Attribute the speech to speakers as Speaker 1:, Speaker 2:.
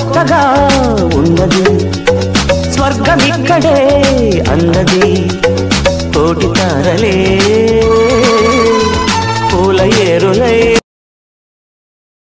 Speaker 1: చక్కగా ఉన్నది. స్వర్గమిక్కడే అన్నది కోటి తారలే. పూల ఏరులే